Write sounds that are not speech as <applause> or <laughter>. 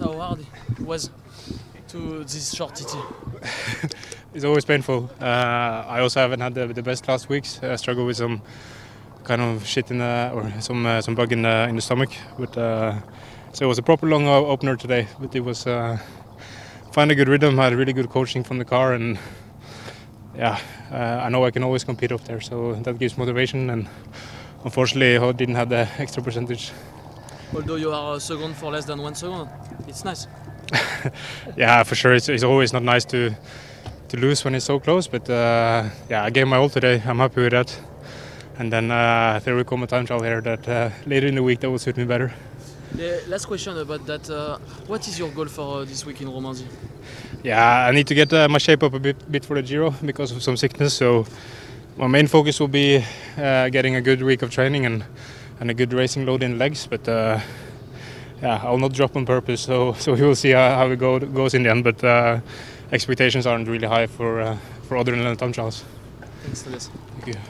How hard it was to this short TT? <laughs> it's always painful. Uh, I also haven't had the, the best last weeks. I struggled with some kind of shit in the or some uh, some bug in the in the stomach. But uh, so it was a proper long opener today. But it was uh, find a good rhythm. Had really good coaching from the car, and yeah, uh, I know I can always compete up there. So that gives motivation. And unfortunately, I didn't have the extra percentage. Although you are a second for less than one second, it's nice. <laughs> yeah, for sure. It's, it's always not nice to to lose when it's so close. But uh, yeah, I gave my all today. I'm happy with that. And then uh, there will come a time trial here that uh, later in the week that will suit me better. The last question about that. Uh, what is your goal for uh, this week in Romandie? Yeah, I need to get uh, my shape up a bit, bit for the Giro because of some sickness. So my main focus will be getting a good week of training and and a good racing load in legs. But uh, yeah, I'll not drop on purpose. So <laughs> so we will see how, how it go, goes in the end. But uh, expectations aren't really high for uh, for other than time trials. Thanks, Tobias. Thank you.